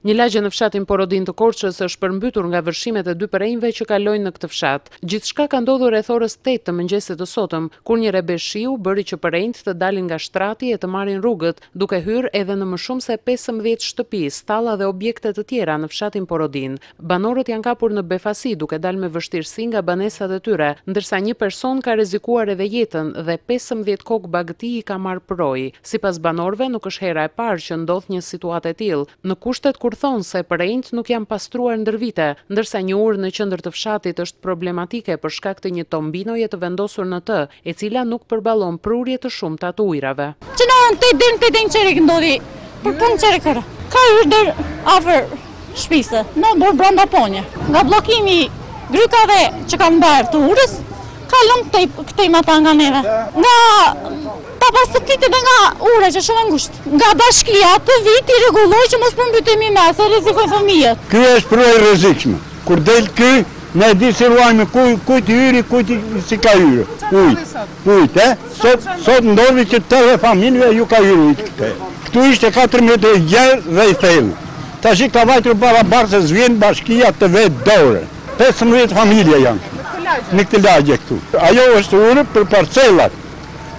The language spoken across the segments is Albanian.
Një lagje në fshatin Porodinë të Korçës është përmbytur nga vërshimet e dy përrenjve që kalojnë në këtë fshat. Gjithçka ka ndodhur rreth orës tetë të mëngjesit të sotëm, kur një rrebe shiu bëri që përrenjtë të dalin nga shtrati e të marrin rrugët, duke hyrë edhe në më shumë se pesëmbëdhjetë shtëpi, stalla dhe objekte të tjera në fshatin Porodinë. Banorët janë kapur në befasi duke dalë me vështirësi nga banesat e tyre, ndërsa një person ka rrezikuar edhe jetën dhe pesëmbëdhjetë kokë bagëti i ka marrë përroi. Sipas banorëve, nuk është hera e parë që ndodh një situatë e tillë, në kushtet kur thonë se përrenjtë nuk janë pastruar ndër vite, ndërsa një urë në qendër të fshatit është problematike për shkak të një tombinoje të vendosur në të, e cila nuk përballon prurje të shumta të ujërave. Që në orën tetë deri në tetë e një çerek ndodhi për punë çerek ore. Ka hyrë deri afër shpisë, në bërë brenda ponje. Nga bllokimi i grykave që kanë bërë te urës, ka lëmë këtej, këtej matanë nga neve. Nga papastërtitë dhe nga ura që shumë ngusht. Nga bashkia të vijë t'i rregullojë që mos përmbytemi me, se rrezikojnë fëmijët. Ky është përrua i rrezikshëm. Kur del ky, Ne e di si ruajmë, kujt i hyri, kujt s'i ka hyrë. Ujt, ujt, e? Sot, sot ndodhi që te dhjetë familjeve ju ka hyrë ujt këtej. Këtu ishte 4 metre i gjerë dhe i thellë. Tashi ka vajtur barabar se s'vjen bashkia të vërë dorë. 15 familje janë në këtë lagje këtu. Ajo është urë për parcelat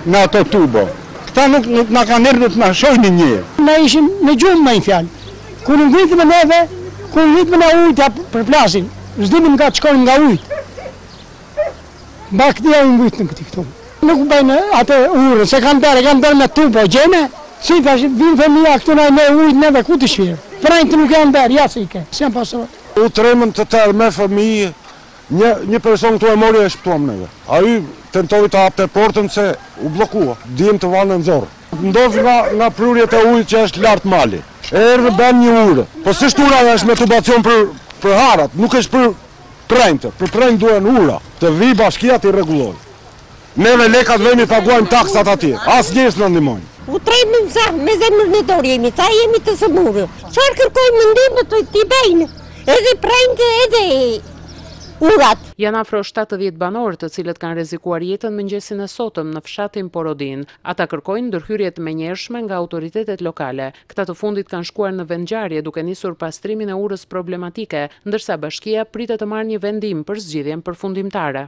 me ato tubo. Këta nuk, nuk na kanë erdhë të na shohin një. Na ishim në gjumë me një fjalë. Kur u ngritëm neve, kur u ngritëm ne ujtë ja për plazhin, s'dinim nga të shkonim nga ujtë. Ba këti e u ngritë në këti këtu. Nuk bëjnë atë urë, se kanë bërë, kanë bërë me tubo, gjene, si të ashtë, vinë fëmija këtu në me ujtë neve, ku të shirë. Prajnë të nuk janë bërë, ja i ke, s'janë pastruar. U trembën të tërë me fëmijë, një, një person këtu e mori e shpëtuam neve. Ai tentoi të hapte portën se u blokua, dhjem të vanë në zorë. Ndodh nga nga prurjet e ujit që është lart mali. E erdhë ben një urë. Po si është ura është me tubacion për për arat, nuk është për përrenjtë. Për përrenjtë duhen ura. Të vijë bashkia t'i rregullojë. Neve lekat vemi paguajmë taksat atje. Asnjë s'na ndihmon. U trembëm ca me zemër në dorë jemi, ca jemi të sëmurë. Çfarë kërkojmë ne ndihmë, të t'i bëjnë? Edhe përrenjtë edhe urat. Janë afro 70 banorë të cilët kanë rrezikuar jetën mëngjesin e sotëm në fshatin Porodinë. Ata kërkojnë ndërhyrje të menjëhershme nga autoritetet lokale. Këta të fundit kanë shkuar në vendngjarje duke nisur pastrimin e urës problematike, ndërsa bashkia pritet të marrë një vendim për zgjidhjen përfundimtare.